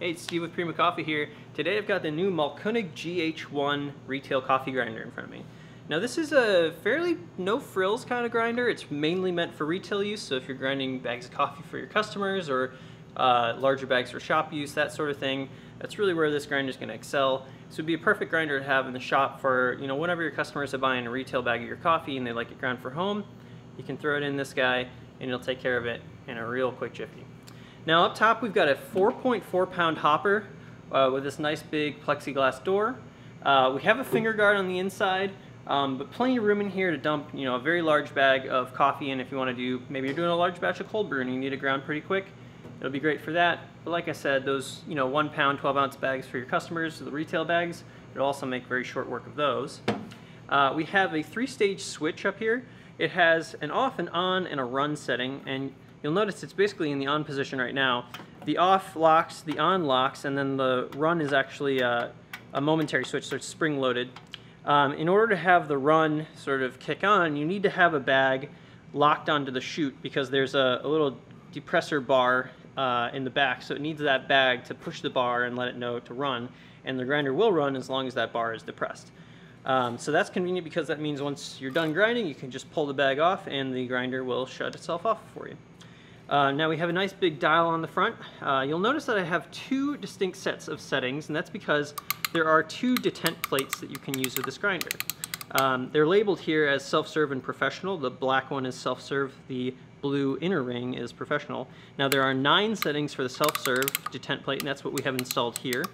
Hey, it's Steve with Prima Coffee here. Today I've got the new Mahlkönig GH1 retail coffee grinder in front of me. Now this is a fairly no frills kind of grinder. It's mainly meant for retail use, so if you're grinding bags of coffee for your customers or uh, larger bags for shop use, that sort of thing, that's really where this grinder is going to excel. So it'd be a perfect grinder to have in the shop for, you know, whenever your customers are buying a retail bag of your coffee and they like it ground for home, you can throw it in this guy and it'll take care of it in a real quick jiffy. Now up top we've got a 4.4 pound hopper uh, with this nice big plexiglass door. Uh, we have a finger guard on the inside, um, but plenty of room in here to dump you know, a very large bag of coffee in if you want to do, maybe you're doing a large batch of cold brew and you need to ground pretty quick. It'll be great for that. But like I said, those you know one pound, 12 ounce bags for your customers, the retail bags, it'll also make very short work of those. Uh, we have a three stage switch up here. It has an off and on and a run setting, and You'll notice it's basically in the on position right now. The off locks, the on locks, and then the run is actually a, a momentary switch, so it's spring loaded. Um, in order to have the run sort of kick on, you need to have a bag locked onto the chute because there's a, a little depressor bar uh, in the back, so it needs that bag to push the bar and let it know to run, and the grinder will run as long as that bar is depressed. Um, so that's convenient because that means once you're done grinding, you can just pull the bag off and the grinder will shut itself off for you. Uh, now we have a nice big dial on the front. Uh, you'll notice that I have two distinct sets of settings, and that's because there are two detent plates that you can use with this grinder. Um, they're labeled here as self-serve and professional. The black one is self-serve, the blue inner ring is professional. Now there are nine settings for the self-serve detent plate, and that's what we have installed here.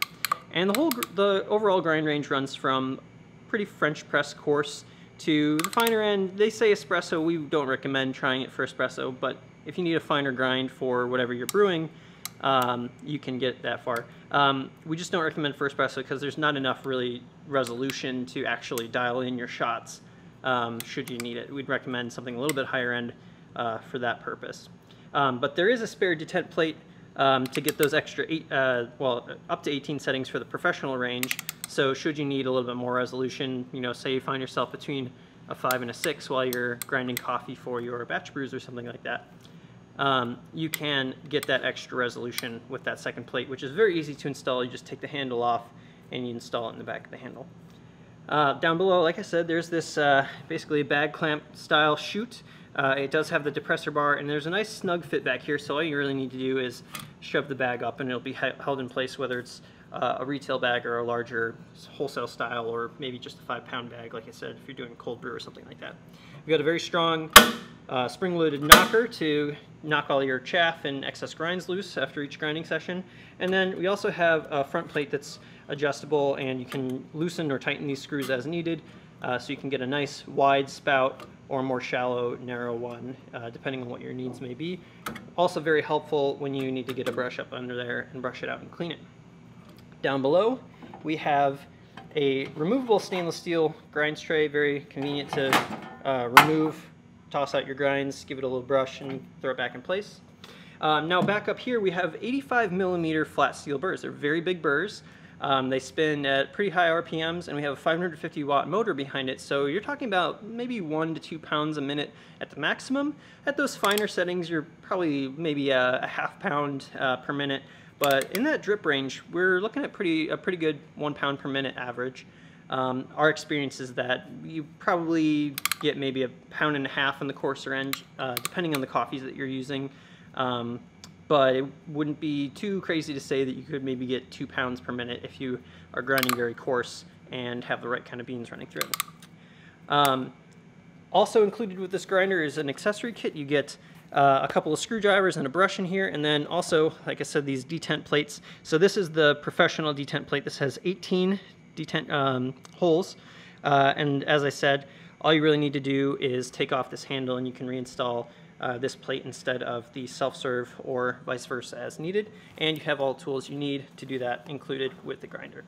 And the whole, the overall grind range runs from pretty French press coarse to the finer end. They say espresso, we don't recommend trying it for espresso, but if you need a finer grind for whatever you're brewing, um, you can get that far. Um, we just don't recommend for espresso because there's not enough really resolution to actually dial in your shots um, should you need it. We'd recommend something a little bit higher end uh, for that purpose. Um, but there is a spare detent plate um, to get those extra eight, uh, well, up to 18 settings for the professional range. So should you need a little bit more resolution, you know, say you find yourself between a five and a six while you're grinding coffee for your batch brews or something like that, um, you can get that extra resolution with that second plate, which is very easy to install. You just take the handle off and you install it in the back of the handle. Uh, down below, like I said, there's this uh, basically bag clamp style chute. Uh, it does have the depressor bar and there's a nice snug fit back here, so all you really need to do is shove the bag up and it'll be held in place whether it's uh, a retail bag or a larger wholesale style or maybe just a five pound bag, like I said, if you're doing cold brew or something like that. We've got a very strong uh, spring-loaded knocker to knock all your chaff and excess grinds loose after each grinding session. And then we also have a front plate that's adjustable and you can loosen or tighten these screws as needed uh, so you can get a nice wide spout or more shallow, narrow one, uh, depending on what your needs may be. Also very helpful when you need to get a brush up under there and brush it out and clean it. Down below, we have a removable stainless steel grinds tray, very convenient to uh, remove toss out your grinds, give it a little brush, and throw it back in place. Um, now back up here, we have 85 millimeter flat steel burrs. They're very big burrs. Um, they spin at pretty high RPMs, and we have a 550 watt motor behind it. So you're talking about maybe one to two pounds a minute at the maximum. At those finer settings, you're probably maybe a, a half pound uh, per minute. But in that drip range, we're looking at pretty a pretty good one pound per minute average. Um, our experience is that you probably get maybe a pound and a half on the coarser end, uh, depending on the coffees that you're using. Um, but it wouldn't be too crazy to say that you could maybe get two pounds per minute if you are grinding very coarse and have the right kind of beans running through it. Um, also included with this grinder is an accessory kit. You get uh, a couple of screwdrivers and a brush in here, and then also, like I said, these detent plates. So this is the professional detent plate. This has 18 detent um, holes. Uh, and as I said, all you really need to do is take off this handle and you can reinstall uh, this plate instead of the self-serve or vice versa as needed. And you have all the tools you need to do that included with the grinder.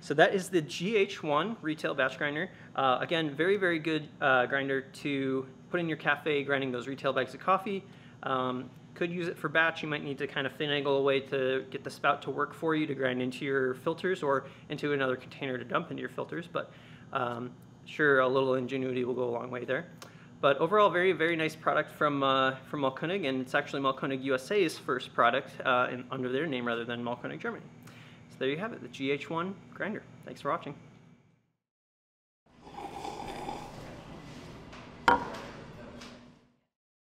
So that is the GH1 retail batch grinder. Uh, again, very, very good uh, grinder to put in your cafe grinding those retail bags of coffee. Um, could use it for batch. You might need to kind of finagle a way to get the spout to work for you to grind into your filters or into another container to dump into your filters. But um, sure, a little ingenuity will go a long way there. But overall, very, very nice product from, uh, from Mahlkönig, and it's actually Mahlkönig USA's first product uh, in, under their name rather than Mahlkönig Germany. So there you have it, the GH1 grinder. Thanks for watching.